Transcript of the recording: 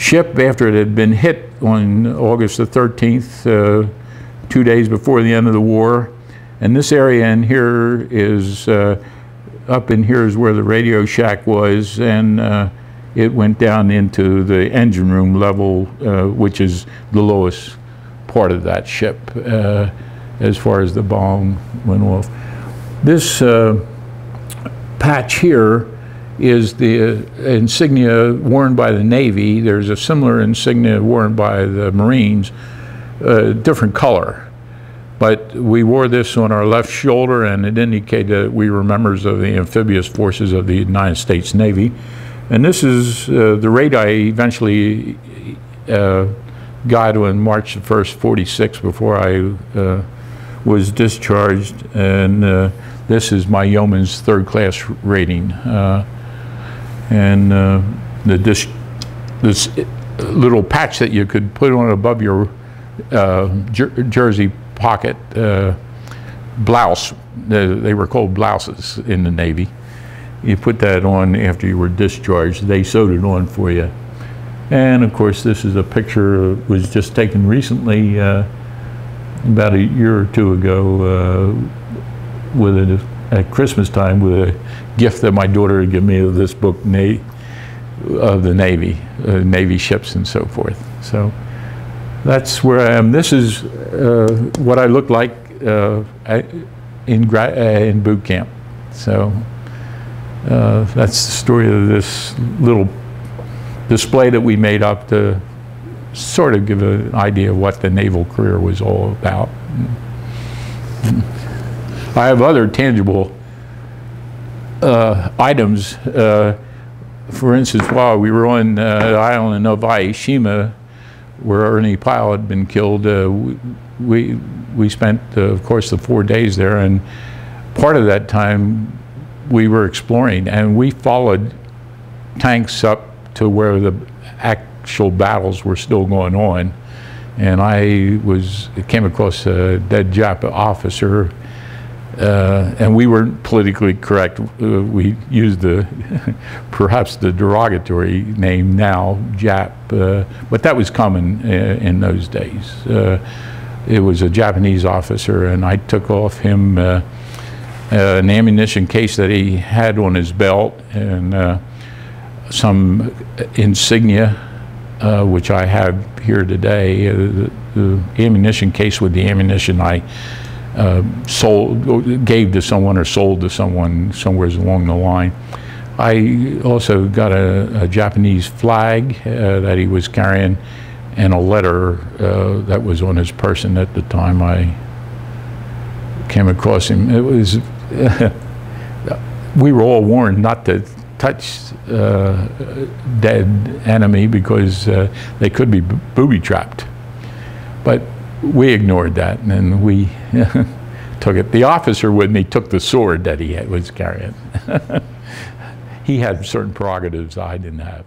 ship after it had been hit on August the 13th, uh, two days before the end of the war. And this area in here is, uh, up in here is where the radio shack was, and uh, it went down into the engine room level, uh, which is the lowest part of that ship uh, as far as the bomb went off. This uh, patch here is the insignia worn by the Navy. There's a similar insignia worn by the Marines, uh, different color. But we wore this on our left shoulder and it indicated that we were members of the amphibious forces of the United States Navy. And this is uh, the rate I eventually uh, got on March 1st, 46, before I uh, was discharged. And uh, this is my yeoman's third class rating. Uh, and uh, the dis this little patch that you could put on above your jer jersey pocket blouse, they were called blouses in the Navy you put that on after you were discharged. They sewed it on for you. And of course, this is a picture was just taken recently, uh, about a year or two ago, uh, with a, at Christmas time with a gift that my daughter had given me of this book, of the Navy, uh, Navy ships and so forth. So that's where I am. This is uh, what I look like uh, in, uh, in boot camp. So. Uh, that's the story of this little display that we made up to sort of give an idea of what the naval career was all about. I have other tangible uh, items. Uh, for instance, while we were on uh, the island of Ie Shima, where Ernie Pyle had been killed, uh, we, we spent, uh, of course, the four days there, and part of that time we were exploring, and we followed tanks up to where the actual battles were still going on. And I was came across a dead Jap officer, uh, and we weren't politically correct. Uh, we used the perhaps the derogatory name now, Jap, uh, but that was common uh, in those days. Uh, it was a Japanese officer, and I took off him uh, an ammunition case that he had on his belt and some insignia, which I have here today. The, the, ammunition case with the ammunition I uh, sold, gave to someone or sold to someone somewhere along the line. I also got a, a Japanese flag uh, that he was carrying and a letter that was on his person at the time I came across him. It was we were all warned not to touch uh, dead enemy because uh, they could be booby trapped. But we ignored that and we took it. The officer with me took the sword that he had, was carrying. he had certain prerogatives I didn't have.